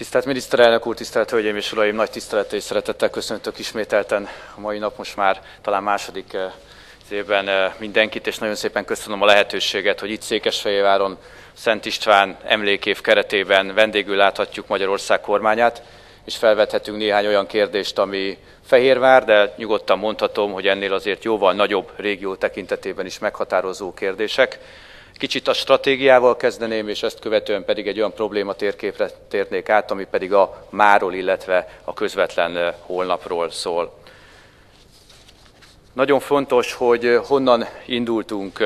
Tisztelt miniszterelnök úr, tisztelt hölgyeim és uraim, nagy tisztelettel és szeretettel köszöntök ismételten a mai nap most már talán második eh, évben eh, mindenkit, és nagyon szépen köszönöm a lehetőséget, hogy itt Székesfehérváron Szent István emlékév keretében vendégül láthatjuk Magyarország kormányát, és felvethetünk néhány olyan kérdést, ami Fehérvár, de nyugodtan mondhatom, hogy ennél azért jóval nagyobb régió tekintetében is meghatározó kérdések. Kicsit a stratégiával kezdeném, és ezt követően pedig egy olyan probléma térképre térnék át, ami pedig a máról, illetve a közvetlen holnapról szól. Nagyon fontos, hogy honnan indultunk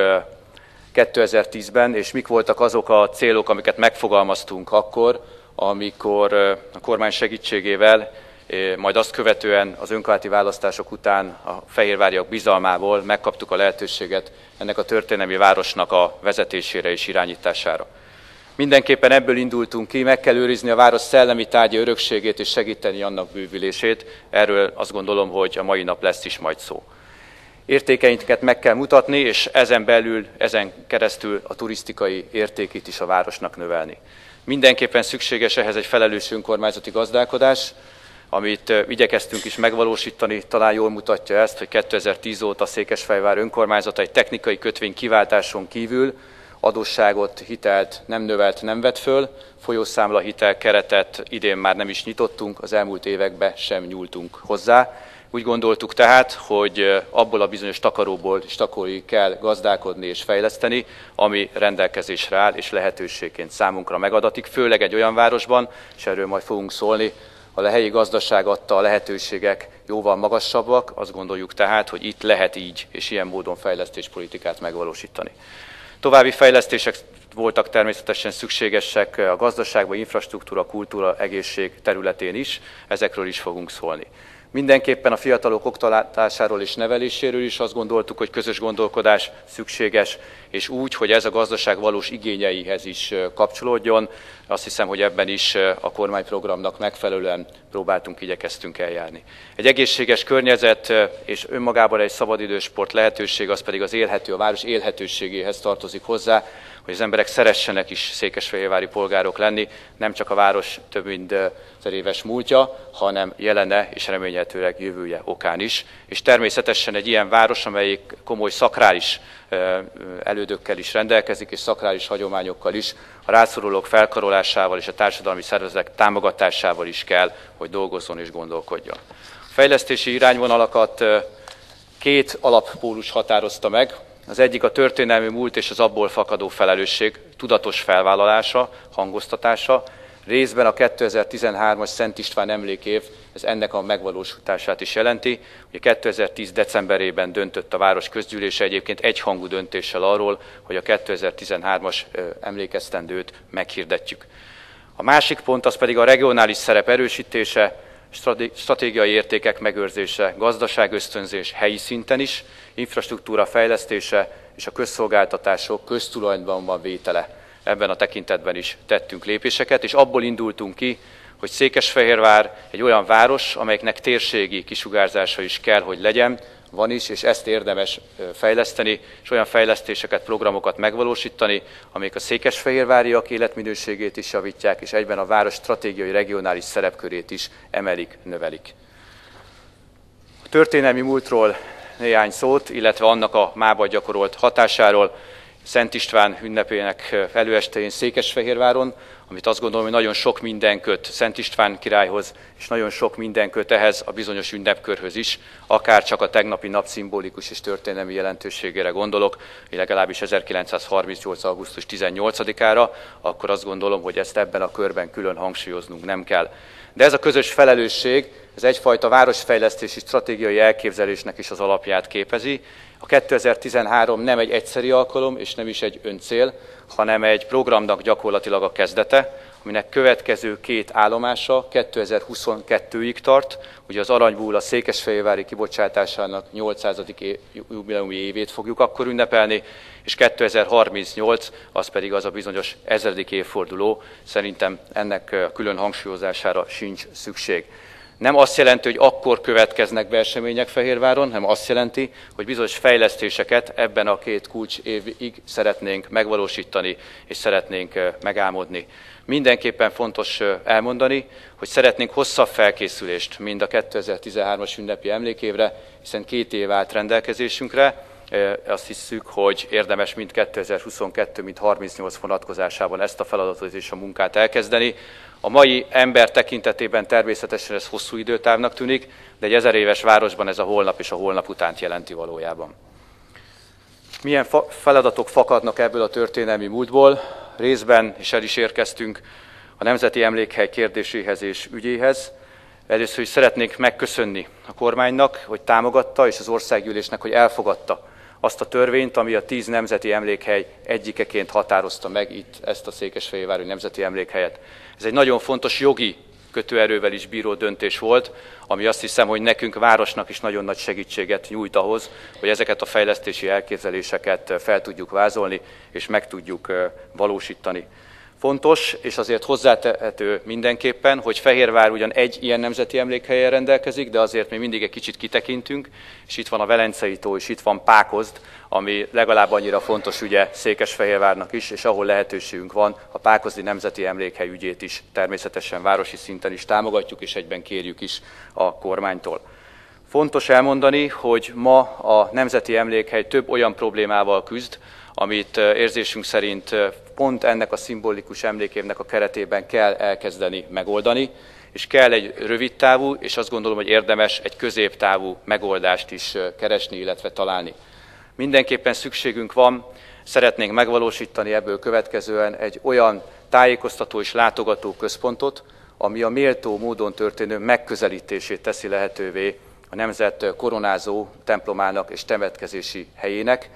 2010-ben, és mik voltak azok a célok, amiket megfogalmaztunk akkor, amikor a kormány segítségével, majd azt követően az önkormányzati választások után a fehérváriak bizalmából megkaptuk a lehetőséget ennek a történelmi városnak a vezetésére és irányítására. Mindenképpen ebből indultunk ki, meg kell őrizni a város szellemi tárgya örökségét és segíteni annak bővülését. Erről azt gondolom, hogy a mai nap lesz is majd szó. Értékeinket meg kell mutatni, és ezen belül, ezen keresztül a turisztikai értékét is a városnak növelni. Mindenképpen szükséges ehhez egy felelős önkormányzati gazdálkodás, amit igyekeztünk is megvalósítani, talán jól mutatja ezt, hogy 2010 óta Székesfehérvár önkormányzata egy technikai kötvény kiváltáson kívül adósságot, hitelt nem növelt, nem vett föl, folyószámla hitel keretet idén már nem is nyitottunk, az elmúlt években sem nyúltunk hozzá. Úgy gondoltuk tehát, hogy abból a bizonyos takaróból is takarói kell gazdálkodni és fejleszteni, ami rendelkezésre áll és lehetőségként számunkra megadatik, főleg egy olyan városban, és erről majd fogunk szólni, a helyi gazdaság adta a lehetőségek jóval magasabbak, azt gondoljuk tehát, hogy itt lehet így és ilyen módon fejlesztéspolitikát megvalósítani. További fejlesztések voltak természetesen szükségesek a gazdaságban, infrastruktúra, kultúra, egészség területén is, ezekről is fogunk szólni. Mindenképpen a fiatalok oktatásáról és neveléséről is azt gondoltuk, hogy közös gondolkodás szükséges, és úgy, hogy ez a gazdaság valós igényeihez is kapcsolódjon. Azt hiszem, hogy ebben is a kormányprogramnak megfelelően próbáltunk, igyekeztünk eljárni. Egy egészséges környezet és önmagában egy szabadidősport lehetőség, az pedig az élhető, a város élhetőségéhez tartozik hozzá, hogy az emberek szeressenek is székesfehérvári polgárok lenni, nem csak a város több mint ezer éves múltja, hanem jelene és remélhetőleg jövője okán is. És természetesen egy ilyen város, amelyik komoly szakrális elődökkel is rendelkezik, és szakrális hagyományokkal is, a rászorulók felkarolásával és a társadalmi szervezetek támogatásával is kell, hogy dolgozzon és gondolkodjon. A fejlesztési irányvonalakat két alappólus határozta meg, az egyik a történelmi múlt és az abból fakadó felelősség tudatos felvállalása, hangoztatása, részben a 2013-as Szent István emlékév, ez ennek a megvalósítását is jelenti. Ugye 2010. decemberében döntött a város közgyűlése egyébként egyhangú döntéssel arról, hogy a 2013-as emlékeztendőt meghirdetjük. A másik pont az pedig a regionális szerep erősítése, stratégiai értékek megőrzése, gazdaságösztönzés helyi szinten is, infrastruktúra fejlesztése és a közszolgáltatások köztulajdonban van vétele. Ebben a tekintetben is tettünk lépéseket, és abból indultunk ki, hogy Székesfehérvár egy olyan város, amelyeknek térségi kisugárzása is kell, hogy legyen, van is, és ezt érdemes fejleszteni, és olyan fejlesztéseket, programokat megvalósítani, amelyek a székesfehérváriak életminőségét is javítják, és egyben a város stratégiai regionális szerepkörét is emelik, növelik. A történelmi múltról néhány szót, illetve annak a mába gyakorolt hatásáról. Szent István ünnepének előestején Székesfehérváron, amit azt gondolom, hogy nagyon sok minden köt Szent István királyhoz, és nagyon sok minden köt ehhez a bizonyos ünnepkörhöz is, akár csak a tegnapi nap szimbolikus és történelmi jelentőségére gondolok, legalábbis 1938. augusztus 18-ára, akkor azt gondolom, hogy ezt ebben a körben külön hangsúlyoznunk nem kell. De ez a közös felelősség, ez egyfajta városfejlesztési stratégiai elképzelésnek is az alapját képezi. A 2013 nem egy egyszeri alkalom, és nem is egy öncél, hanem egy programnak gyakorlatilag a kezdete, aminek következő két állomása 2022-ig tart. Ugye az Aranybúl a Székesfehérvári kibocsátásának 800. jubileumi évét fogjuk akkor ünnepelni, és 2038 az pedig az a bizonyos ezredik évforduló. Szerintem ennek külön hangsúlyozására sincs szükség. Nem azt jelenti, hogy akkor következnek be események Fehérváron, hanem azt jelenti, hogy bizonyos fejlesztéseket ebben a két kulcs évig szeretnénk megvalósítani, és szeretnénk megálmodni. Mindenképpen fontos elmondani, hogy szeretnénk hosszabb felkészülést mind a 2013-as ünnepi emlékévre, hiszen két év állt rendelkezésünkre, azt hiszük, hogy érdemes mind 2022, mind 38 vonatkozásában ezt a feladatot és a munkát elkezdeni. A mai ember tekintetében természetesen ez hosszú időtávnak tűnik, de egy ezer éves városban ez a holnap és a holnap utánt jelenti valójában. Milyen fa- feladatok fakadnak ebből a történelmi múltból? Részben is el is érkeztünk a Nemzeti Emlékhely kérdéséhez és ügyéhez. Először is szeretnék megköszönni a kormánynak, hogy támogatta, és az országgyűlésnek, hogy elfogadta azt a törvényt, ami a tíz nemzeti emlékhely egyikeként határozta meg itt ezt a Székesfehérvári Nemzeti Emlékhelyet. Ez egy nagyon fontos jogi kötőerővel is bíró döntés volt, ami azt hiszem, hogy nekünk városnak is nagyon nagy segítséget nyújt ahhoz, hogy ezeket a fejlesztési elképzeléseket fel tudjuk vázolni és meg tudjuk valósítani. Fontos, és azért hozzátehető mindenképpen, hogy Fehérvár ugyan egy ilyen nemzeti emlékhelyen rendelkezik, de azért mi mindig egy kicsit kitekintünk, és itt van a Velencei tó, és itt van Pákozd, ami legalább annyira fontos ugye Székesfehérvárnak is, és ahol lehetőségünk van, a Pákozdi Nemzeti Emlékhely ügyét is természetesen városi szinten is támogatjuk, és egyben kérjük is a kormánytól. Fontos elmondani, hogy ma a Nemzeti Emlékhely több olyan problémával küzd, amit érzésünk szerint pont ennek a szimbolikus emlékévnek a keretében kell elkezdeni megoldani, és kell egy rövid távú, és azt gondolom, hogy érdemes egy középtávú megoldást is keresni, illetve találni. Mindenképpen szükségünk van, szeretnénk megvalósítani ebből következően egy olyan tájékoztató és látogató központot, ami a méltó módon történő megközelítését teszi lehetővé a nemzet koronázó templomának és temetkezési helyének,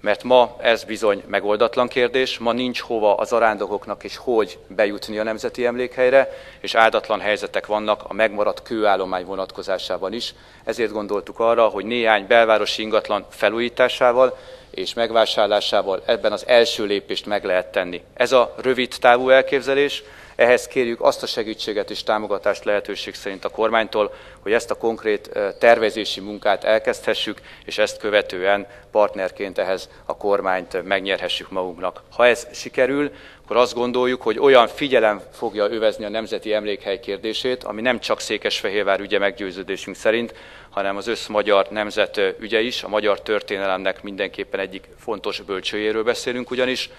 mert ma ez bizony megoldatlan kérdés, ma nincs hova az arándokoknak és hogy bejutni a Nemzeti Emlékhelyre, és áldatlan helyzetek vannak a megmaradt kőállomány vonatkozásában is. Ezért gondoltuk arra, hogy néhány belvárosi ingatlan felújításával és megvásárlásával ebben az első lépést meg lehet tenni. Ez a rövid távú elképzelés, ehhez kérjük azt a segítséget és támogatást lehetőség szerint a kormánytól, hogy ezt a konkrét tervezési munkát elkezdhessük, és ezt követően partnerként ehhez a kormányt megnyerhessük magunknak. Ha ez sikerül, akkor azt gondoljuk, hogy olyan figyelem fogja övezni a Nemzeti Emlékhely kérdését, ami nem csak Székesfehérvár ügye meggyőződésünk szerint, hanem az össz-magyar nemzet ügye is, a magyar történelemnek mindenképpen egyik fontos bölcsőjéről beszélünk ugyanis,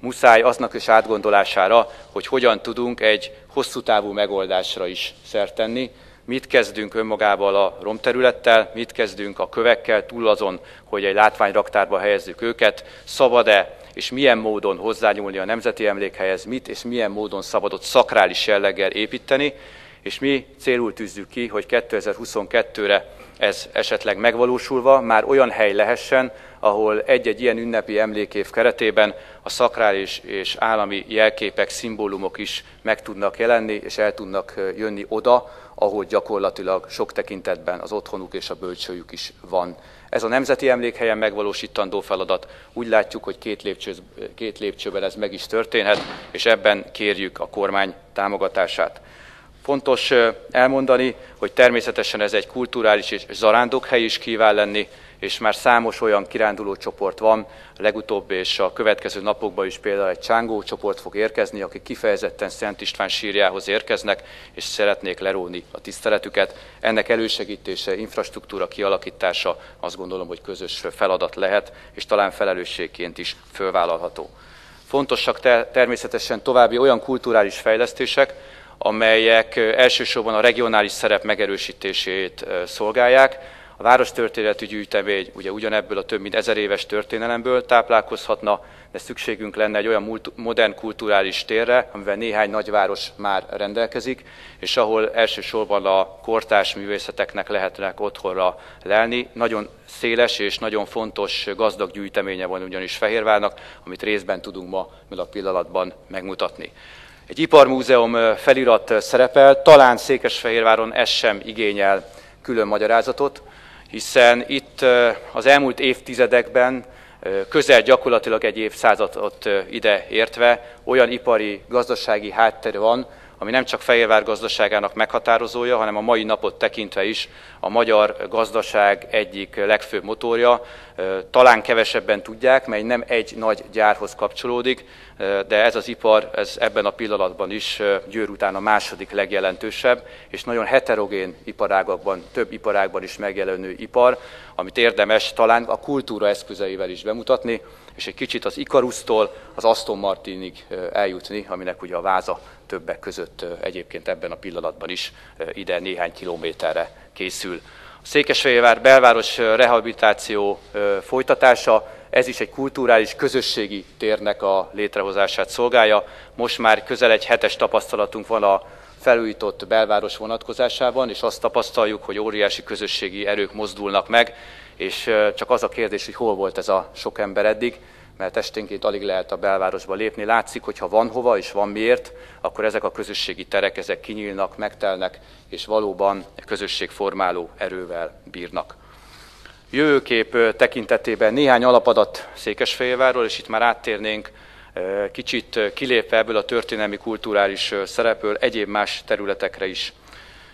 muszáj aznak is átgondolására, hogy hogyan tudunk egy hosszú távú megoldásra is szert tenni, mit kezdünk önmagával a romterülettel, mit kezdünk a kövekkel, túl azon, hogy egy látványraktárba helyezzük őket, szabad-e és milyen módon hozzányúlni a Nemzeti Emlékhelyhez, mit és milyen módon szabadott szakrális jelleggel építeni, és mi célul tűzzük ki, hogy 2022-re ez esetleg megvalósulva már olyan hely lehessen, ahol egy-egy ilyen ünnepi emlékév keretében a szakrális és állami jelképek, szimbólumok is meg tudnak jelenni, és el tudnak jönni oda, ahol gyakorlatilag sok tekintetben az otthonuk és a bölcsőjük is van. Ez a Nemzeti Emlékhelyen megvalósítandó feladat. Úgy látjuk, hogy két, lépcső, két lépcsőben ez meg is történhet, és ebben kérjük a kormány támogatását. Fontos elmondani, hogy természetesen ez egy kulturális és zarándokhely is kíván lenni, és már számos olyan kiránduló csoport van, legutóbb és a következő napokban is például egy csángó csoport fog érkezni, akik kifejezetten Szent István sírjához érkeznek, és szeretnék leróni a tiszteletüket. Ennek elősegítése, infrastruktúra kialakítása azt gondolom, hogy közös feladat lehet, és talán felelősségként is fölvállalható. Fontosak természetesen további olyan kulturális fejlesztések, amelyek elsősorban a regionális szerep megerősítését szolgálják. A várostörténetű gyűjtemény ugye ugyanebből a több mint ezer éves történelemből táplálkozhatna, de szükségünk lenne egy olyan modern kulturális térre, amivel néhány nagyváros már rendelkezik, és ahol elsősorban a kortárs művészeteknek lehetnek otthonra lelni. Nagyon széles és nagyon fontos gazdag gyűjteménye van ugyanis Fehérvárnak, amit részben tudunk ma a pillanatban megmutatni. Egy iparmúzeum felirat szerepel, talán Székesfehérváron ez sem igényel külön magyarázatot, hiszen itt az elmúlt évtizedekben közel gyakorlatilag egy évszázadot ide értve olyan ipari, gazdasági háttere van, ami nem csak Fehérvár gazdaságának meghatározója, hanem a mai napot tekintve is a magyar gazdaság egyik legfőbb motorja. Talán kevesebben tudják, mely nem egy nagy gyárhoz kapcsolódik, de ez az ipar ez ebben a pillanatban is Győr után a második legjelentősebb, és nagyon heterogén iparágakban, több iparágban is megjelenő ipar, amit érdemes talán a kultúra eszközeivel is bemutatni, és egy kicsit az Ikarusztól az Aston Martinig eljutni, aminek ugye a váza többek között egyébként ebben a pillanatban is ide néhány kilométerre készül. A Székesfehérvár belváros rehabilitáció folytatása, ez is egy kulturális közösségi térnek a létrehozását szolgálja. Most már közel egy hetes tapasztalatunk van a felújított belváros vonatkozásában, és azt tapasztaljuk, hogy óriási közösségi erők mozdulnak meg, és csak az a kérdés, hogy hol volt ez a sok ember eddig, mert esténként alig lehet a belvárosba lépni. Látszik, hogy ha van hova és van miért, akkor ezek a közösségi terek, ezek kinyílnak, megtelnek, és valóban közösségformáló erővel bírnak. Jövőkép tekintetében néhány alapadat Székesfehérvárról, és itt már áttérnénk kicsit kilépve ebből a történelmi kulturális szerepől egyéb más területekre is.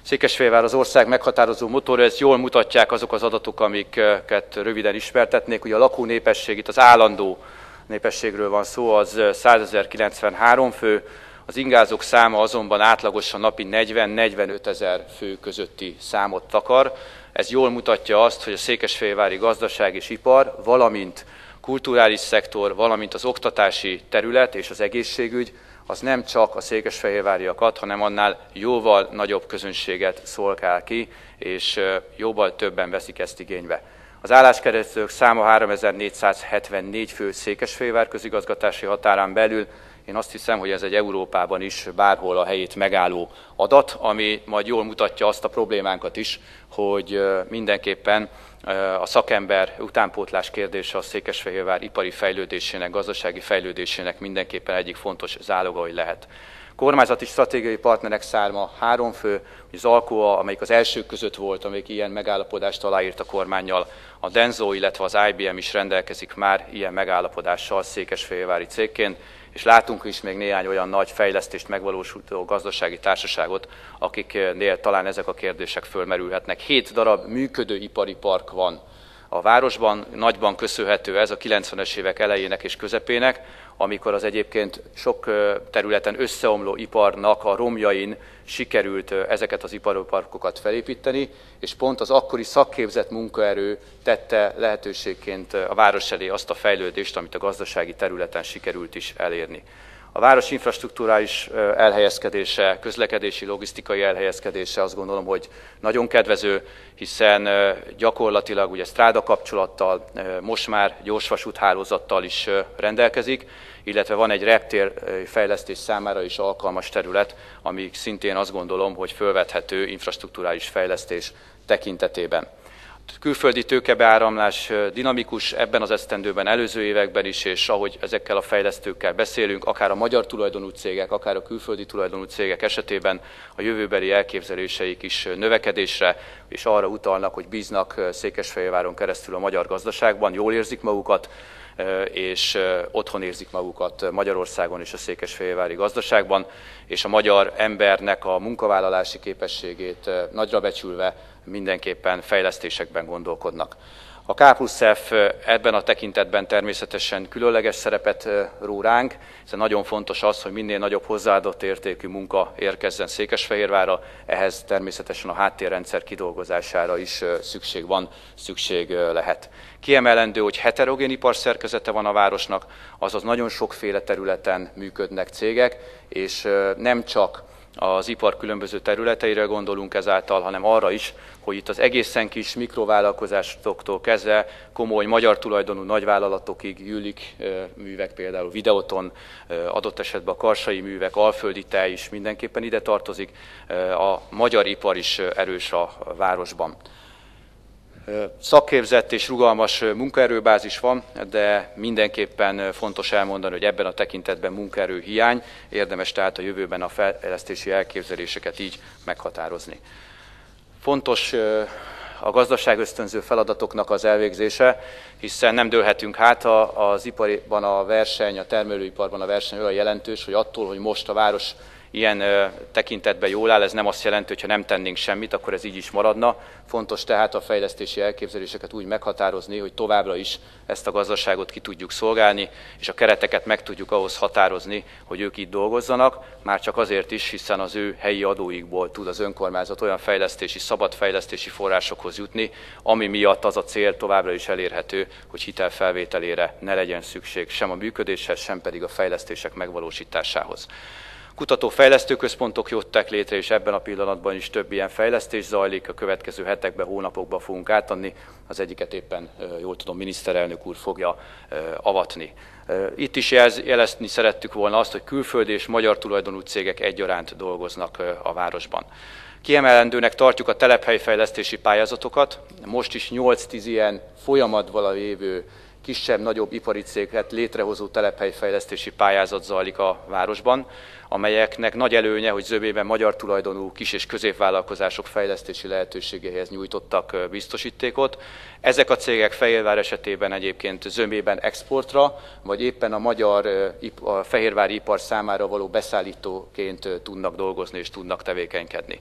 Székesfehérvár az ország meghatározó motorja, ezt jól mutatják azok az adatok, amiket röviden ismertetnék. Ugye a lakó népesség, itt az állandó népességről van szó, az 100.093 fő, az ingázók száma azonban átlagosan napi 40-45 ezer fő közötti számot takar. Ez jól mutatja azt, hogy a székesfehérvári gazdaság és ipar, valamint kulturális szektor, valamint az oktatási terület és az egészségügy az nem csak a székesfehérváriakat, hanem annál jóval nagyobb közönséget szolgál ki, és jóval többen veszik ezt igénybe. Az álláskeresők száma 3474 fő Székesfehérvár közigazgatási határán belül, én azt hiszem, hogy ez egy Európában is bárhol a helyét megálló adat, ami majd jól mutatja azt a problémánkat is, hogy mindenképpen a szakember utánpótlás kérdése a Székesfehérvár ipari fejlődésének, gazdasági fejlődésének mindenképpen egyik fontos záloga, hogy lehet. Kormányzati stratégiai partnerek száma három fő, az Alcoa, amelyik az elsők között volt, amelyik ilyen megállapodást aláírt a kormányjal, a Denzo, illetve az IBM is rendelkezik már ilyen megállapodással Székesfehérvári cégként, és látunk is még néhány olyan nagy fejlesztést megvalósító gazdasági társaságot, akiknél talán ezek a kérdések fölmerülhetnek. Hét darab működő ipari park van a városban, nagyban köszönhető ez a 90-es évek elejének és közepének, amikor az egyébként sok területen összeomló iparnak a romjain sikerült ezeket az iparparkokat felépíteni, és pont az akkori szakképzett munkaerő tette lehetőségként a város elé azt a fejlődést, amit a gazdasági területen sikerült is elérni. A város infrastruktúrális elhelyezkedése, közlekedési, logisztikai elhelyezkedése azt gondolom, hogy nagyon kedvező, hiszen gyakorlatilag ugye stráda kapcsolattal, most már gyorsvasúthálózattal is rendelkezik, illetve van egy reptér fejlesztés számára is alkalmas terület, ami szintén azt gondolom, hogy fölvethető infrastruktúrális fejlesztés tekintetében külföldi tőkebeáramlás dinamikus ebben az esztendőben, előző években is, és ahogy ezekkel a fejlesztőkkel beszélünk, akár a magyar tulajdonú cégek, akár a külföldi tulajdonú cégek esetében a jövőbeli elképzeléseik is növekedésre, és arra utalnak, hogy bíznak Székesfehérváron keresztül a magyar gazdaságban, jól érzik magukat, és otthon érzik magukat Magyarországon és a székesfehérvári gazdaságban, és a magyar embernek a munkavállalási képességét nagyra becsülve mindenképpen fejlesztésekben gondolkodnak. A K plusz F ebben a tekintetben természetesen különleges szerepet ró ránk, hiszen nagyon fontos az, hogy minél nagyobb hozzáadott értékű munka érkezzen Székesfehérvárra, ehhez természetesen a háttérrendszer kidolgozására is szükség van, szükség lehet. Kiemelendő, hogy heterogén iparszerkezete van a városnak, azaz nagyon sokféle területen működnek cégek, és nem csak az ipar különböző területeire gondolunk ezáltal, hanem arra is, hogy itt az egészen kis mikrovállalkozásoktól kezdve komoly magyar tulajdonú nagyvállalatokig, Jülik művek például, Videoton, adott esetben a Karsai művek, Alföldi Tej is mindenképpen ide tartozik, a magyar ipar is erős a városban. Szakképzett és rugalmas munkaerőbázis van, de mindenképpen fontos elmondani, hogy ebben a tekintetben munkaerő hiány, érdemes tehát a jövőben a fejlesztési elképzeléseket így meghatározni. Fontos a gazdaság ösztönző feladatoknak az elvégzése, hiszen nem dőlhetünk hát az iparban a verseny, a termelőiparban a verseny olyan jelentős, hogy attól, hogy most a város ilyen tekintetben jól áll, ez nem azt jelenti, hogy ha nem tennénk semmit, akkor ez így is maradna. Fontos tehát a fejlesztési elképzeléseket úgy meghatározni, hogy továbbra is ezt a gazdaságot ki tudjuk szolgálni, és a kereteket meg tudjuk ahhoz határozni, hogy ők itt dolgozzanak, már csak azért is, hiszen az ő helyi adóikból tud az önkormányzat olyan fejlesztési, szabad fejlesztési forrásokhoz jutni, ami miatt az a cél továbbra is elérhető, hogy hitelfelvételére ne legyen szükség sem a működéshez, sem pedig a fejlesztések megvalósításához. Kutató-fejlesztő központok jöttek létre, és ebben a pillanatban is több ilyen fejlesztés zajlik. A következő hetekben, hónapokban fogunk átadni. Az egyiket éppen, jól tudom, miniszterelnök úr fogja avatni. Itt is jelezni szerettük volna azt, hogy külföldi és magyar tulajdonú cégek egyaránt dolgoznak a városban. Kiemelendőnek tartjuk a telephelyfejlesztési pályázatokat. Most is 8-10 ilyen folyamatban lévő kisebb-nagyobb ipari céget létrehozó telephelyfejlesztési pályázat zajlik a városban, amelyeknek nagy előnye, hogy zöbében magyar tulajdonú kis- és középvállalkozások fejlesztési lehetőségéhez nyújtottak biztosítékot. Ezek a cégek Fehérvár esetében egyébként zömében exportra, vagy éppen a magyar a fehérvári ipar számára való beszállítóként tudnak dolgozni és tudnak tevékenykedni.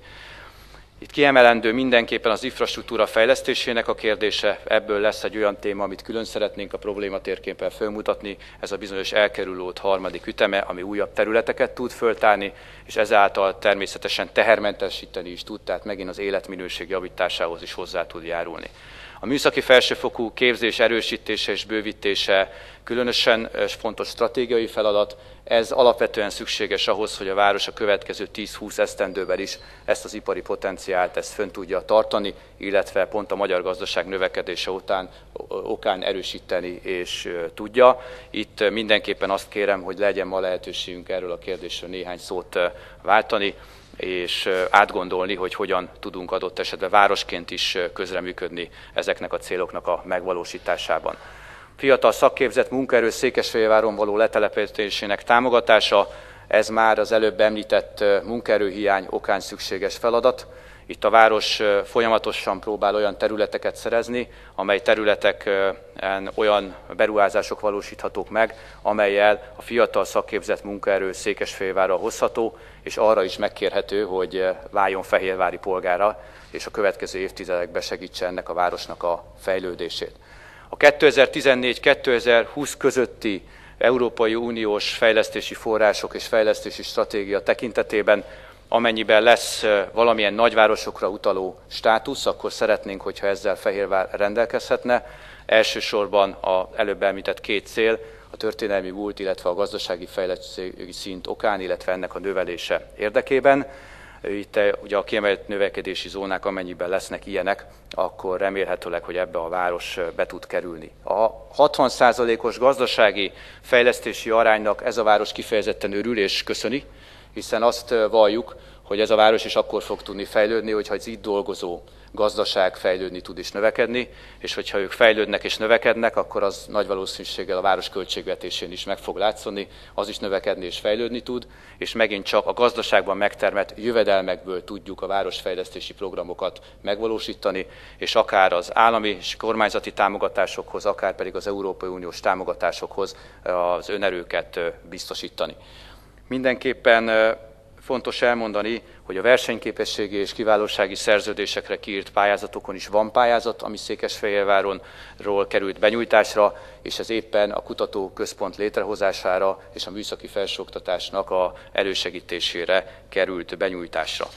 Itt kiemelendő mindenképpen az infrastruktúra fejlesztésének a kérdése, ebből lesz egy olyan téma, amit külön szeretnénk a probléma térképen felmutatni, ez a bizonyos elkerülőt harmadik üteme, ami újabb területeket tud föltárni, és ezáltal természetesen tehermentesíteni is tud, tehát megint az életminőség javításához is hozzá tud járulni. A műszaki felsőfokú képzés erősítése és bővítése különösen fontos stratégiai feladat. Ez alapvetően szükséges ahhoz, hogy a város a következő 10-20 esztendőben is ezt az ipari potenciált ezt fönn tudja tartani, illetve pont a magyar gazdaság növekedése után, okán erősíteni és tudja. Itt mindenképpen azt kérem, hogy legyen ma lehetőségünk erről a kérdésről néhány szót váltani és átgondolni, hogy hogyan tudunk adott esetben városként is közreműködni ezeknek a céloknak a megvalósításában. Fiatal szakképzett munkaerő Székesfehérváron való letelepítésének támogatása, ez már az előbb említett munkaerőhiány okán szükséges feladat. Itt a város folyamatosan próbál olyan területeket szerezni, amely területeken olyan beruházások valósíthatók meg, amelyel a fiatal szakképzett munkaerő Székesfehérvárra hozható, és arra is megkérhető, hogy váljon fehérvári polgára, és a következő évtizedekben segítse ennek a városnak a fejlődését. A 2014-2020 közötti Európai Uniós fejlesztési források és fejlesztési stratégia tekintetében amennyiben lesz valamilyen nagyvárosokra utaló státusz, akkor szeretnénk, hogyha ezzel Fehérvár rendelkezhetne. Elsősorban az előbb említett két cél, a történelmi múlt, illetve a gazdasági fejlettségi szint okán, illetve ennek a növelése érdekében. Itt ugye a kiemelt növekedési zónák, amennyiben lesznek ilyenek, akkor remélhetőleg, hogy ebbe a város be tud kerülni. A 60%-os gazdasági fejlesztési aránynak ez a város kifejezetten örül és köszöni, hiszen azt valljuk, hogy ez a város is akkor fog tudni fejlődni, hogyha az itt dolgozó gazdaság fejlődni tud és növekedni, és hogyha ők fejlődnek és növekednek, akkor az nagy valószínűséggel a város költségvetésén is meg fog látszani, az is növekedni és fejlődni tud, és megint csak a gazdaságban megtermett jövedelmekből tudjuk a városfejlesztési programokat megvalósítani, és akár az állami és kormányzati támogatásokhoz, akár pedig az Európai Uniós támogatásokhoz az önerőket biztosítani. Mindenképpen fontos elmondani, hogy a versenyképességi és kiválósági szerződésekre kiírt pályázatokon is van pályázat, ami Székesfehérváronról került benyújtásra, és ez éppen a kutatóközpont létrehozására és a műszaki felsőoktatásnak a elősegítésére került benyújtásra.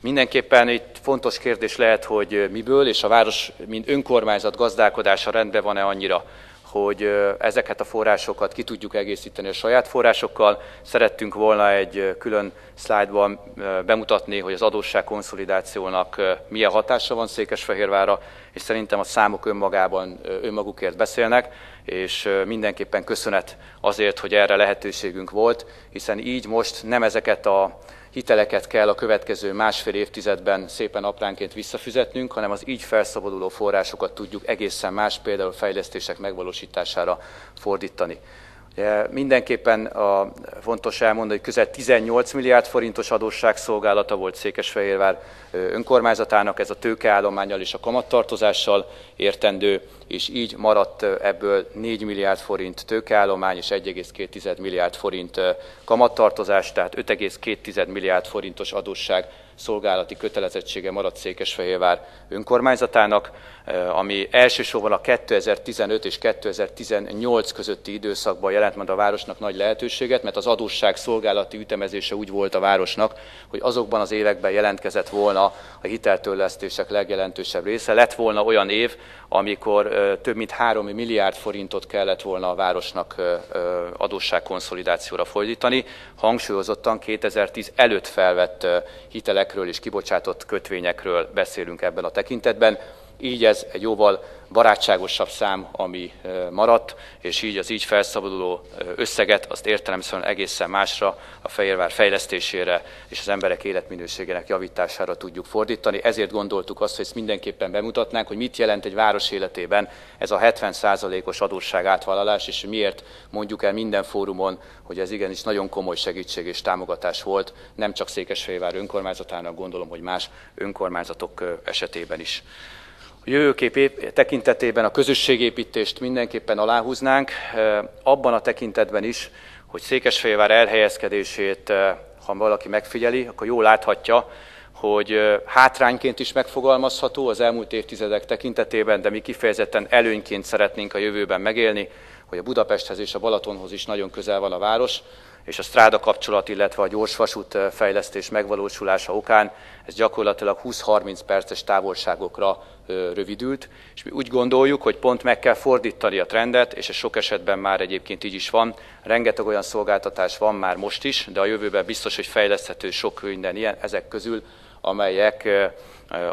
Mindenképpen itt fontos kérdés lehet, hogy miből, és a város, mint önkormányzat gazdálkodása rendben van-e annyira, hogy ezeket a forrásokat ki tudjuk egészíteni a saját forrásokkal. Szerettünk volna egy külön szlájdban bemutatni, hogy az adósság konszolidációnak milyen hatása van Székesfehérvára, és szerintem a számok önmagában önmagukért beszélnek, és mindenképpen köszönet azért, hogy erre lehetőségünk volt, hiszen így most nem ezeket a hiteleket kell a következő másfél évtizedben szépen apránként visszafizetnünk, hanem az így felszabaduló forrásokat tudjuk egészen más, például fejlesztések megvalósítására fordítani. Mindenképpen a, fontos elmondani, hogy közel 18 milliárd forintos adósság szolgálata volt Székesfehérvár önkormányzatának, ez a tőkeállományjal és a kamattartozással értendő, és így maradt ebből 4 milliárd forint tőkeállomány és 1,2 milliárd forint kamattartozás, tehát 5,2 milliárd forintos adósság szolgálati kötelezettsége maradt Székesfehérvár önkormányzatának, ami elsősorban a 2015 és 2018 közötti időszakban jelent majd a városnak nagy lehetőséget, mert az adósság szolgálati ütemezése úgy volt a városnak, hogy azokban az években jelentkezett volna a hiteltörlesztések legjelentősebb része. Lett volna olyan év, amikor több mint 3 milliárd forintot kellett volna a városnak adósságkonszolidációra fordítani. Hangsúlyozottan 2010 előtt felvett hitelekről és kibocsátott kötvényekről beszélünk ebben a tekintetben. Így ez egy jóval barátságosabb szám, ami maradt, és így az így felszabaduló összeget azt értelemszerűen egészen másra, a Fehérvár fejlesztésére és az emberek életminőségének javítására tudjuk fordítani. Ezért gondoltuk azt, hogy ezt mindenképpen bemutatnánk, hogy mit jelent egy város életében ez a 70%-os adósság átvállalás, és miért mondjuk el minden fórumon, hogy ez igenis nagyon komoly segítség és támogatás volt, nem csak Székesfehérvár önkormányzatának, gondolom, hogy más önkormányzatok esetében is. A jövőkép tekintetében a közösségépítést mindenképpen aláhúznánk, abban a tekintetben is, hogy Székesfehérvár elhelyezkedését, ha valaki megfigyeli, akkor jól láthatja, hogy hátrányként is megfogalmazható az elmúlt évtizedek tekintetében, de mi kifejezetten előnyként szeretnénk a jövőben megélni, hogy a Budapesthez és a Balatonhoz is nagyon közel van a város, és a stráda kapcsolat, illetve a gyors vasút fejlesztés megvalósulása okán ez gyakorlatilag 20-30 perces távolságokra rövidült, és mi úgy gondoljuk, hogy pont meg kell fordítani a trendet, és ez sok esetben már egyébként így is van. Rengeteg olyan szolgáltatás van már most is, de a jövőben biztos, hogy fejleszthető sok minden ilyen, ezek közül, amelyek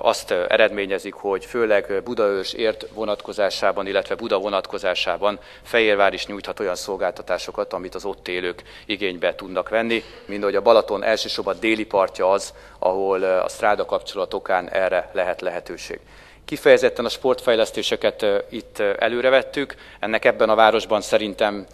azt eredményezik, hogy főleg Budaörs ért vonatkozásában, illetve Buda vonatkozásában Fehérvár is nyújthat olyan szolgáltatásokat, amit az ott élők igénybe tudnak venni, mint hogy a Balaton elsősorban déli partja az, ahol a stráda kapcsolatokán erre lehet lehetőség. Kifejezetten a sportfejlesztéseket itt előrevettük, ennek ebben a városban szerintem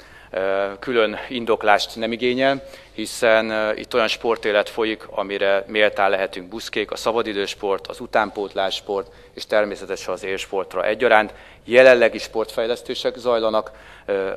külön indoklást nem igényel, hiszen itt olyan sportélet folyik, amire méltán lehetünk buszkék, a szabadidősport, az utánpótlássport, és természetesen az élsportra egyaránt. Jelenlegi sportfejlesztések zajlanak,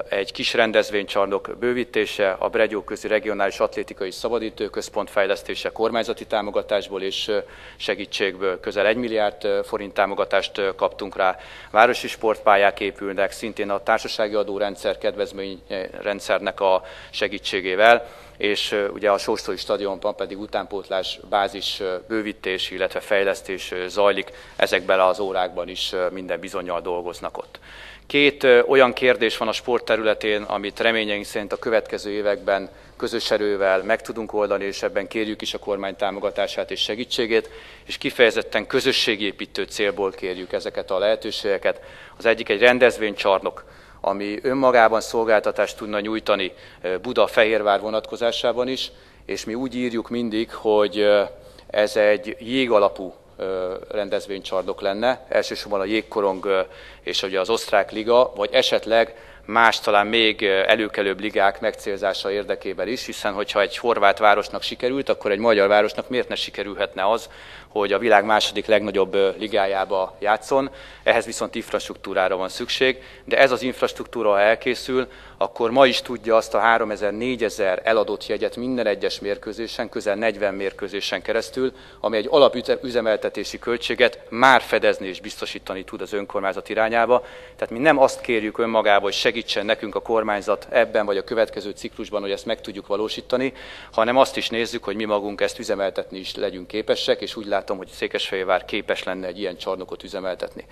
egy kis rendezvénycsarnok bővítése, a Bregyó közi regionális atlétikai szabadítőközpont fejlesztése kormányzati támogatásból és segítségből közel 1 milliárd forint támogatást kaptunk rá. Városi sportpályák épülnek, szintén a társasági adórendszer kedvezményrendszernek a segítségével és ugye a Sóstói stadionban pedig utánpótlás bázis bővítés, illetve fejlesztés zajlik, ezekben az órákban is minden bizonyal dolgoznak ott. Két olyan kérdés van a sport területén, amit reményeink szerint a következő években közös erővel meg tudunk oldani, és ebben kérjük is a kormány támogatását és segítségét, és kifejezetten közösségépítő célból kérjük ezeket a lehetőségeket. Az egyik egy rendezvénycsarnok, ami önmagában szolgáltatást tudna nyújtani Buda-Fehérvár vonatkozásában is, és mi úgy írjuk mindig, hogy ez egy jégalapú rendezvénycsarnok lenne, elsősorban a jégkorong és ugye az osztrák liga, vagy esetleg más, talán még előkelőbb ligák megcélzása érdekében is, hiszen hogyha egy horvát városnak sikerült, akkor egy magyar városnak miért ne sikerülhetne az, hogy a világ második legnagyobb ligájába játszon. Ehhez viszont infrastruktúrára van szükség, de ez az infrastruktúra, ha elkészül, akkor ma is tudja azt a 3000-4000 eladott jegyet minden egyes mérkőzésen, közel 40 mérkőzésen keresztül, ami egy alapüzemeltetési költséget már fedezni és biztosítani tud az önkormányzat irányába. Tehát mi nem azt kérjük önmagába, hogy segítsen nekünk a kormányzat ebben vagy a következő ciklusban, hogy ezt meg tudjuk valósítani, hanem azt is nézzük, hogy mi magunk ezt üzemeltetni is legyünk képesek, és úgy látom, hogy Székesfehérvár képes lenne egy ilyen csarnokot üzemeltetni.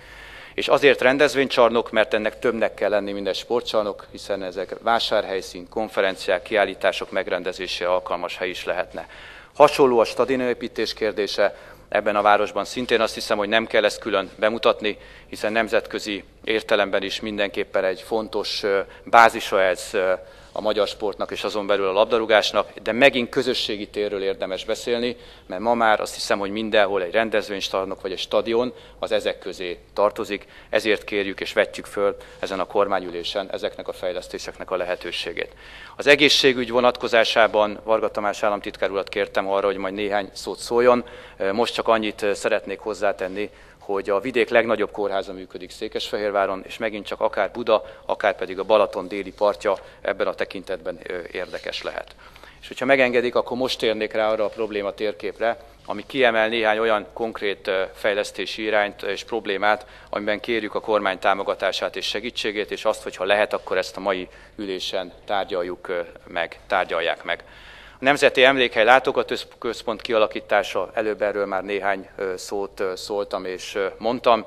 És azért rendezvénycsarnok, mert ennek többnek kell lenni minden sportcsarnok, hiszen ezek vásárhelyszín, konferenciák, kiállítások megrendezésére alkalmas hely is lehetne. Hasonló a stadionépítés kérdése, ebben a városban szintén azt hiszem, hogy nem kell ezt külön bemutatni, hiszen nemzetközi értelemben is mindenképpen egy fontos bázisa ez a magyar sportnak és azon belül a labdarúgásnak, de megint közösségi térről érdemes beszélni, mert ma már azt hiszem, hogy mindenhol egy rendezvénystarnok vagy egy stadion az ezek közé tartozik, ezért kérjük és vetjük föl ezen a kormányülésen ezeknek a fejlesztéseknek a lehetőségét. Az egészségügy vonatkozásában Varga Tamás államtitkár urat kértem arra, hogy majd néhány szót szóljon. Most csak annyit szeretnék hozzátenni, hogy a vidék legnagyobb kórháza működik Székesfehérváron, és megint csak akár Buda, akár pedig a Balaton déli partja ebben a tekintetben érdekes lehet. És hogyha megengedik, akkor most térnék rá arra a probléma térképre, ami kiemel néhány olyan konkrét fejlesztési irányt és problémát, amiben kérjük a kormány támogatását és segítségét, és azt, hogyha lehet, akkor ezt a mai ülésen tárgyaljuk meg, tárgyalják meg. A Nemzeti Emlékhely Látogatóközpont kialakítása, előbb erről már néhány szót szóltam és mondtam.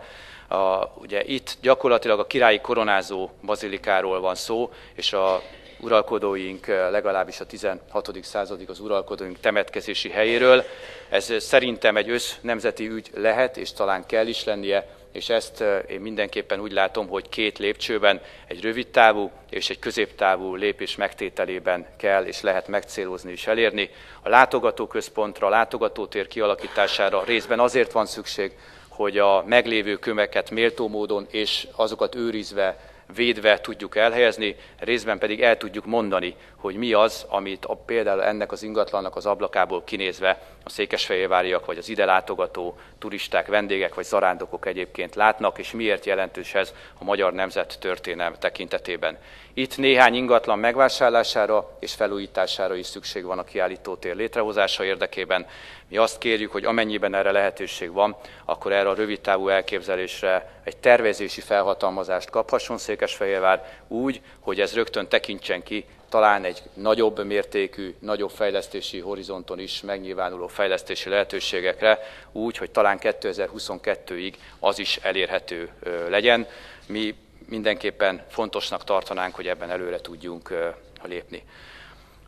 A, ugye itt gyakorlatilag a királyi koronázó bazilikáról van szó, és a uralkodóink, legalábbis a 16. századig az uralkodóink temetkezési helyéről. Ez szerintem egy össznemzeti ügy lehet, és talán kell is lennie, és ezt én mindenképpen úgy látom, hogy két lépcsőben, egy rövid távú és egy középtávú lépés megtételében kell és lehet megcélozni és elérni. A látogatóközpontra, a látogatótér kialakítására részben azért van szükség, hogy a meglévő kömeket méltó módon és azokat őrizve védve tudjuk elhelyezni, részben pedig el tudjuk mondani, hogy mi az, amit a, például ennek az ingatlannak az ablakából kinézve a székesfehérváriak, vagy az ide látogató turisták, vendégek vagy zarándokok egyébként látnak, és miért jelentős ez a magyar nemzet történelm tekintetében. Itt néhány ingatlan megvásárlására és felújítására is szükség van a kiállítótér létrehozása érdekében. Mi azt kérjük, hogy amennyiben erre lehetőség van, akkor erre a rövidtávú elképzelésre egy tervezési felhatalmazást kaphasson Székesfehérvár úgy, hogy ez rögtön tekintsen ki talán egy nagyobb mértékű, nagyobb fejlesztési horizonton is megnyilvánuló fejlesztési lehetőségekre, úgy, hogy talán 2022-ig az is elérhető legyen. Mi mindenképpen fontosnak tartanánk, hogy ebben előre tudjunk lépni.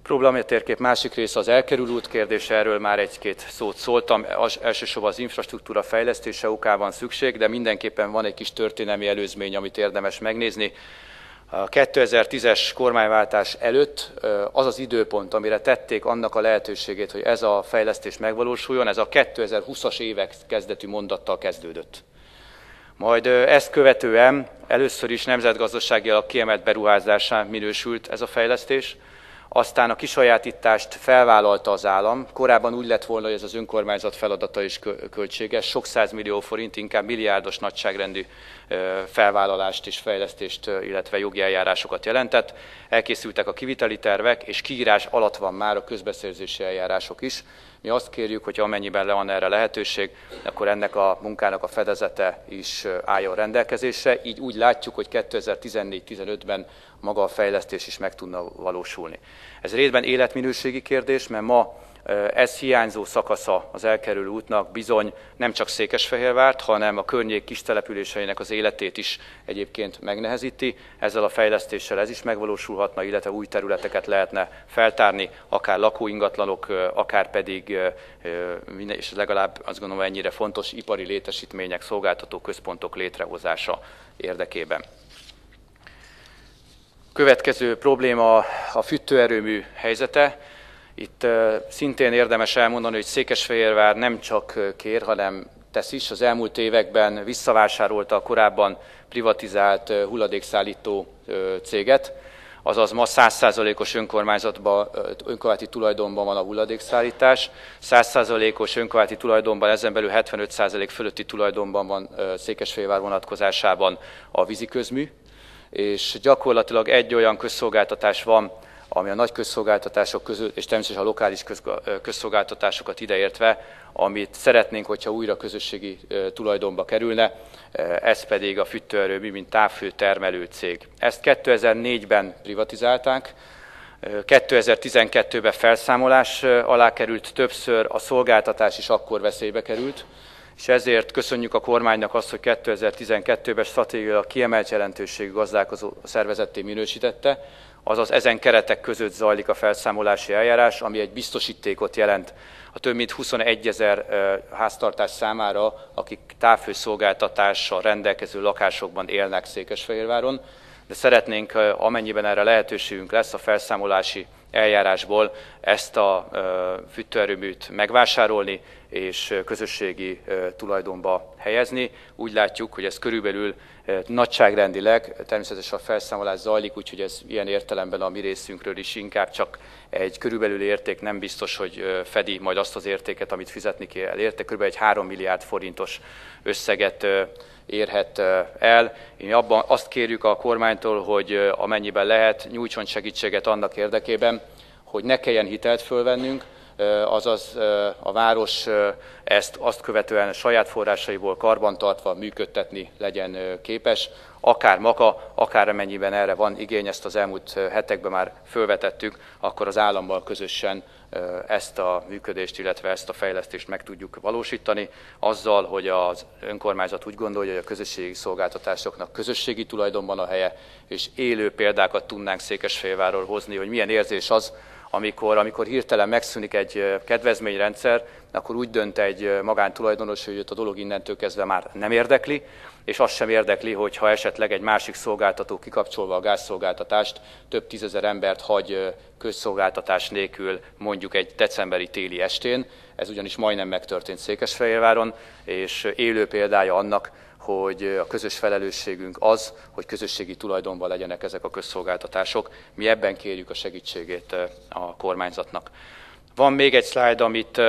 Problématérkép másik része az elkerülő út kérdése, erről már egy-két szót szóltam. Az, elsősorban az infrastruktúra fejlesztése okán van szükség, de mindenképpen van egy kis történelmi előzmény, amit érdemes megnézni. A 2010-es kormányváltás előtt az az időpont, amire tették annak a lehetőségét, hogy ez a fejlesztés megvalósuljon, ez a 2020-as évek kezdetű mondattal kezdődött. Majd ezt követően először is nemzetgazdaságilag kiemelt beruházásá minősült ez a fejlesztés, aztán a kisajátítást felvállalta az állam. Korábban úgy lett volna, hogy ez az önkormányzat feladata is költséges, sok millió forint, inkább milliárdos nagyságrendű felvállalást és fejlesztést, illetve jogi eljárásokat jelentett. Elkészültek a kiviteli tervek, és kiírás alatt van már a közbeszerzési eljárások is. Mi azt kérjük, hogy amennyiben le van erre lehetőség, akkor ennek a munkának a fedezete is álljon rendelkezésre. Így úgy látjuk, hogy 2014-15-ben maga a fejlesztés is meg tudna valósulni. Ez részben életminőségi kérdés, mert ma ez hiányzó szakasza az elkerülő útnak bizony nem csak Székesfehérvárt, hanem a környék kis településeinek az életét is egyébként megnehezíti. Ezzel a fejlesztéssel ez is megvalósulhatna, illetve új területeket lehetne feltárni, akár lakóingatlanok, akár pedig, és legalább azt gondolom ennyire fontos, ipari létesítmények, szolgáltató központok létrehozása érdekében. Következő probléma a fűtőerőmű helyzete. Itt szintén érdemes elmondani, hogy Székesfehérvár nem csak kér, hanem tesz is. Az elmúlt években visszavásárolta a korábban privatizált hulladékszállító céget, azaz ma 100%-os önkormányzatban, önkormányzati tulajdonban van a hulladékszállítás, 100%-os önkormányzati tulajdonban, ezen belül 75% fölötti tulajdonban van Székesfehérvár vonatkozásában a víziközmű, és gyakorlatilag egy olyan közszolgáltatás van, ami a nagy közszolgáltatások közül, és természetesen a lokális közszolgáltatásokat ideértve, amit szeretnénk, hogyha újra közösségi tulajdonba kerülne, ez pedig a fűtőerőmű, mint távfő termelő cég. Ezt 2004-ben privatizálták, 2012-ben felszámolás alá került, többször a szolgáltatás is akkor veszélybe került, és ezért köszönjük a kormánynak azt, hogy 2012-ben stratégiailag kiemelt jelentőségű gazdálkozó szervezetté minősítette, azaz ezen keretek között zajlik a felszámolási eljárás, ami egy biztosítékot jelent a több mint 21 ezer háztartás számára, akik távfőszolgáltatással rendelkező lakásokban élnek Székesfehérváron, de szeretnénk, amennyiben erre lehetőségünk lesz a felszámolási eljárásból ezt a fűtőerőműt megvásárolni és közösségi tulajdonba helyezni. Úgy látjuk, hogy ez körülbelül nagyságrendileg, természetesen a felszámolás zajlik, úgyhogy ez ilyen értelemben a mi részünkről is inkább csak egy körülbelül érték nem biztos, hogy fedi majd azt az értéket, amit fizetni kell érte. Körülbelül egy 3 milliárd forintos összeget érhet el. Én abban azt kérjük a kormánytól, hogy amennyiben lehet, nyújtson segítséget annak érdekében, hogy ne kelljen hitelt fölvennünk, azaz a város ezt azt követően saját forrásaiból karbantartva működtetni legyen képes, akár maka, akár amennyiben erre van igény, ezt az elmúlt hetekben már fölvetettük, akkor az állammal közösen ezt a működést, illetve ezt a fejlesztést meg tudjuk valósítani, azzal, hogy az önkormányzat úgy gondolja, hogy a közösségi szolgáltatásoknak közösségi tulajdonban a helye, és élő példákat tudnánk Székesfehérvárról hozni, hogy milyen érzés az, amikor, amikor hirtelen megszűnik egy kedvezményrendszer, akkor úgy dönt egy magántulajdonos, hogy a dolog innentől kezdve már nem érdekli, és azt sem érdekli, hogy ha esetleg egy másik szolgáltató kikapcsolva a gázszolgáltatást több tízezer embert hagy közszolgáltatás nélkül mondjuk egy decemberi téli estén, ez ugyanis majdnem megtörtént Székesfehérváron, és élő példája annak, hogy a közös felelősségünk az, hogy közösségi tulajdonban legyenek ezek a közszolgáltatások. Mi ebben kérjük a segítségét a kormányzatnak. Van még egy szlájd, amit,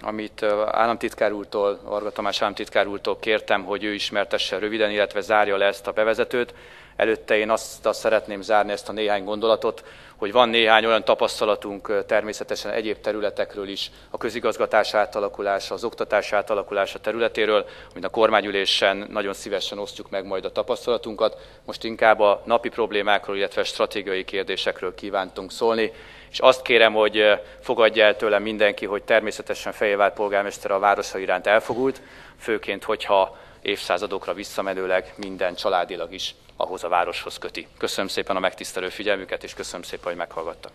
amit államtitkár úrtól, Varga Tamás államtitkár úrtól kértem, hogy ő ismertesse röviden, illetve zárja le ezt a bevezetőt. Előtte én azt, azt szeretném zárni ezt a néhány gondolatot, hogy van néhány olyan tapasztalatunk természetesen egyéb területekről is, a közigazgatás átalakulása, az oktatás átalakulása területéről, amit a kormányülésen nagyon szívesen osztjuk meg majd a tapasztalatunkat. Most inkább a napi problémákról, illetve stratégiai kérdésekről kívántunk szólni, és azt kérem, hogy fogadja el tőlem mindenki, hogy természetesen Fejévár polgármester a városa iránt elfogult, főként, hogyha évszázadokra visszamenőleg minden családilag is ahhoz a városhoz köti. Köszönöm szépen a megtisztelő figyelmüket, és köszönöm szépen, hogy meghallgattak.